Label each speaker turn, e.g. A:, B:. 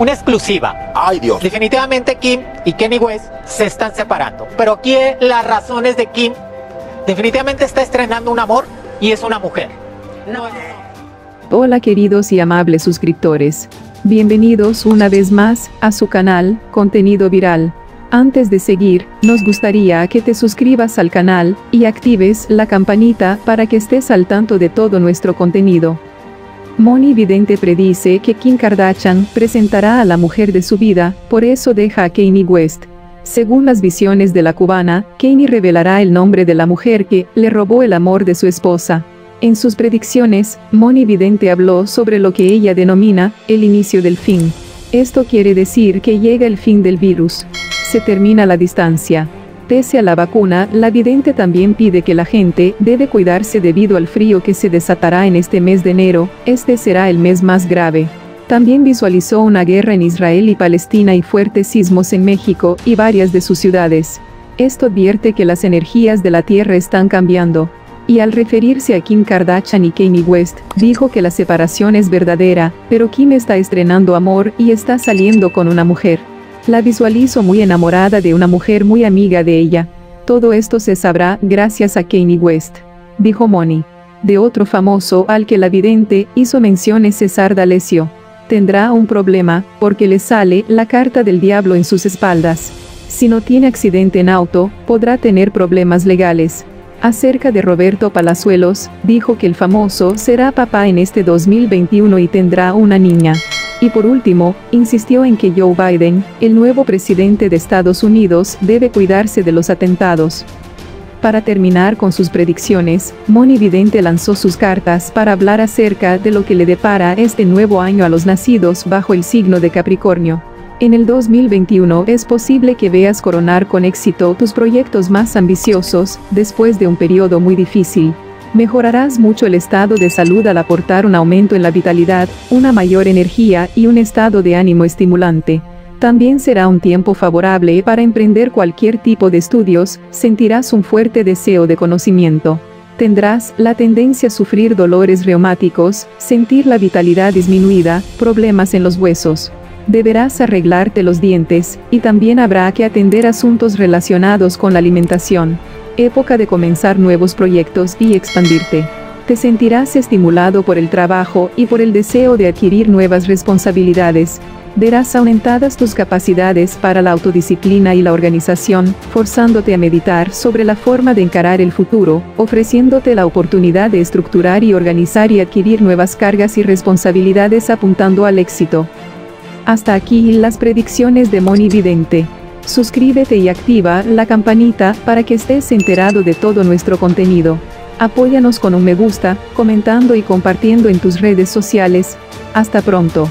A: una exclusiva.
B: Ay, Dios.
A: Definitivamente Kim y Kenny West se están separando. Pero aquí las razones de Kim definitivamente está estrenando un amor y es una mujer. No es...
C: Hola queridos y amables suscriptores. Bienvenidos una vez más a su canal, Contenido Viral. Antes de seguir, nos gustaría que te suscribas al canal y actives la campanita para que estés al tanto de todo nuestro contenido. Moni Vidente predice que Kim Kardashian presentará a la mujer de su vida, por eso deja a Kanye West. Según las visiones de la cubana, Kanye revelará el nombre de la mujer que le robó el amor de su esposa. En sus predicciones, Moni Vidente habló sobre lo que ella denomina el inicio del fin. Esto quiere decir que llega el fin del virus se termina la distancia. Pese a la vacuna, la vidente también pide que la gente debe cuidarse debido al frío que se desatará en este mes de enero, este será el mes más grave. También visualizó una guerra en Israel y Palestina y fuertes sismos en México y varias de sus ciudades. Esto advierte que las energías de la Tierra están cambiando. Y al referirse a Kim Kardashian y Kanye West, dijo que la separación es verdadera, pero Kim está estrenando amor y está saliendo con una mujer. La visualizo muy enamorada de una mujer muy amiga de ella. Todo esto se sabrá gracias a Kanye West. Dijo Moni. De otro famoso al que la vidente hizo mención es César D'Alessio. Tendrá un problema, porque le sale la carta del diablo en sus espaldas. Si no tiene accidente en auto, podrá tener problemas legales. Acerca de Roberto Palazuelos, dijo que el famoso será papá en este 2021 y tendrá una niña. Y por último, insistió en que Joe Biden, el nuevo presidente de Estados Unidos, debe cuidarse de los atentados. Para terminar con sus predicciones, Moni Vidente lanzó sus cartas para hablar acerca de lo que le depara este nuevo año a los nacidos bajo el signo de Capricornio. En el 2021 es posible que veas coronar con éxito tus proyectos más ambiciosos, después de un periodo muy difícil. Mejorarás mucho el estado de salud al aportar un aumento en la vitalidad, una mayor energía y un estado de ánimo estimulante. También será un tiempo favorable para emprender cualquier tipo de estudios, sentirás un fuerte deseo de conocimiento. Tendrás la tendencia a sufrir dolores reumáticos, sentir la vitalidad disminuida, problemas en los huesos. Deberás arreglarte los dientes, y también habrá que atender asuntos relacionados con la alimentación época de comenzar nuevos proyectos y expandirte. Te sentirás estimulado por el trabajo y por el deseo de adquirir nuevas responsabilidades. Verás aumentadas tus capacidades para la autodisciplina y la organización, forzándote a meditar sobre la forma de encarar el futuro, ofreciéndote la oportunidad de estructurar y organizar y adquirir nuevas cargas y responsabilidades apuntando al éxito. Hasta aquí las predicciones de Moni Vidente. Suscríbete y activa la campanita para que estés enterado de todo nuestro contenido. Apóyanos con un me gusta, comentando y compartiendo en tus redes sociales. Hasta pronto.